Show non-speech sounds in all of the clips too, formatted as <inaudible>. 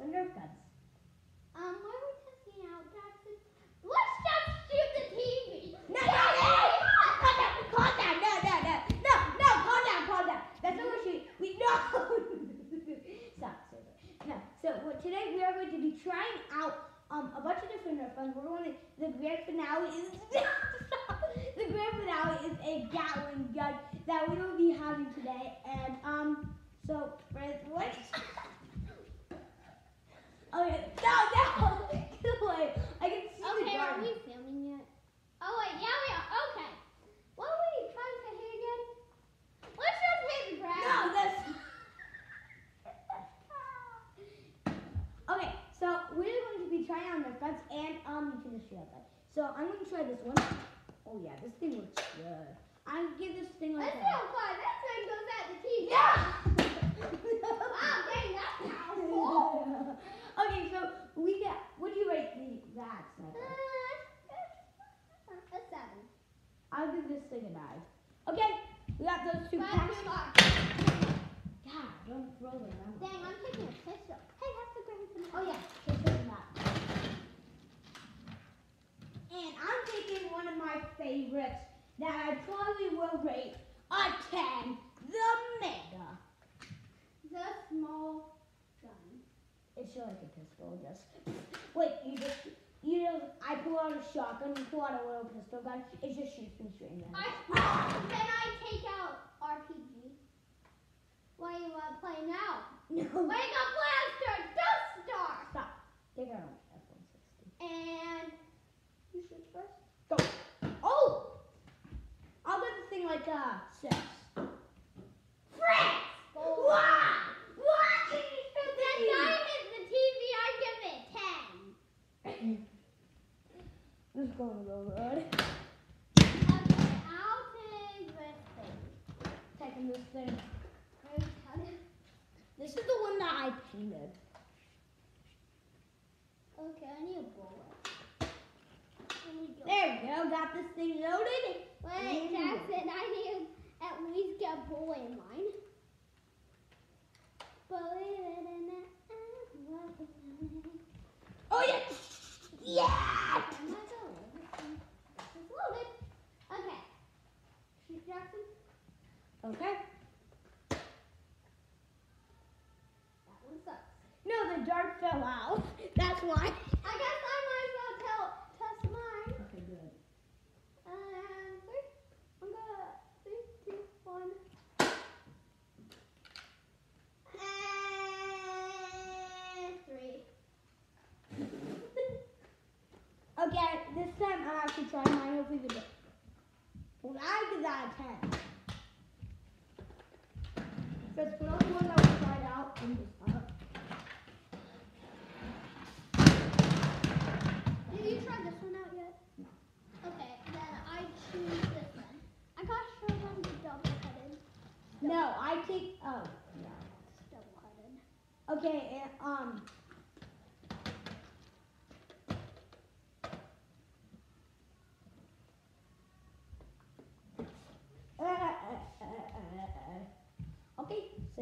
or Nerf guns? Um, why are we testing out Jackson? Let's just shoot the TV. No, no, no, no, calm down, calm down, no, no, no, no, no, calm down, calm down. That's not what she, we, no. <laughs> Stop, stop, stop. No, so well, today we are going to be trying out um, a bunch of different Nerf guns. We're going to, the grand finale is, <laughs> the grand finale is a Gatling gun that we will be having today. And, um, so, Fred, what? <laughs> Okay, no, no, get away. I can see the Okay, are gun. we filming yet? Oh wait, yeah we are. Okay. What were you trying to hit again? Let's just hit the ground. No, that's. okay, so we're going to be trying on the guns and you can just shoot that. So I'm going to try this one. Oh yeah, this thing looks good. I'm give this thing like Let's a. go. That thing goes at the TV. Yeah. <laughs> <laughs> Wow, dang, that's powerful. <laughs> okay, so we got. What do you rate the that sniper? Uh, a seven. I'll give this thing a nine. Okay, we got those two Five packs. too large. God, don't throw them. out. Dang, I'm taking a pistol. Hey, that's the grand finale. Oh yeah, just like that. And I'm taking one of my favorites that I probably will rate a 10, the Mega. The small gun. It's just like a pistol, just wait, you just you know I pull out a shotgun, you pull out a little pistol gun, it just shoots me straight in the I, head. then I take out RPG. Do you want to play now? No, Mega Blaster Dust Star! stop. Take out F-160. And you shoot first? Go. Oh! Thing six. Frick! Gold. Why? Why did you But shoot then the I the TV, I give it 10. This is going real good. Okay, I'll take this thing. Taking this thing. This is the one that I painted. Okay, I need a we go. There we go. Got this thing loaded. Wait, Jackson, I need to at least get a bullet in mine. Believe it or not, I'm walking. Oh yeah. Yeah. I'm not going. It's loaded. Okay. Shoot Jackson. Okay. That one sucks. No, the dart fell out. That's why. I guess I might as well tell, test mine. Okay, good. And three. I'm gonna three, two, one. And three. Okay, this time I'm actually trying mine. Hopefully the. Well, I give that a ten. Because for those ones that we tried out, I'm just up. Did you try this one out yet? No. Okay, then I choose this one. I got sure one double headed. No, I take. Oh, no. Double headed. Okay, and um.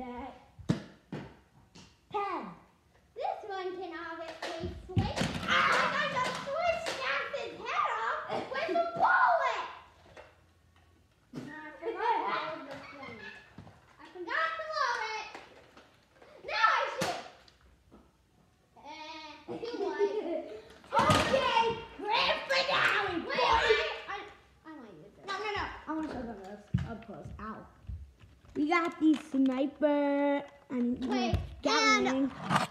Okay, set. Ten. This one can obviously switch. Ah, I got switch Jackson's head off with a bullet. I forgot to load this one. I forgot to load it. Now I shoot. Eh, too late. okay, grand finale, Wait, boys. I, I, I might use it. No, no, no. I want to show them this up close. Ow. We got the sniper and Wait, Gatling. Taking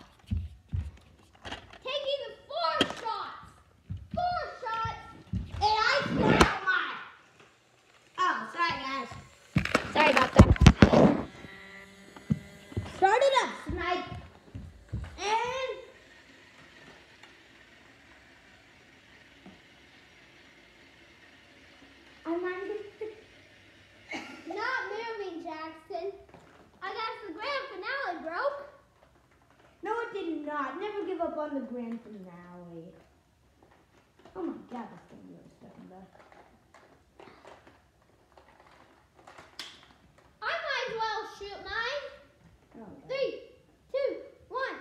not. Never give up on the grand finale. Oh my god, this thing really stuck in the... I might as well shoot mine. Oh, okay. Three, two, one.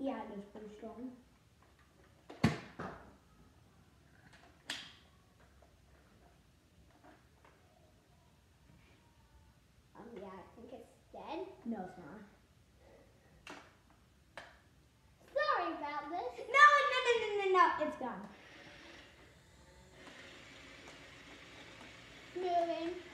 Yeah, it is pretty strong. No, it's not. Sorry about this. No, no, no, no, no, no. It's gone. Moving.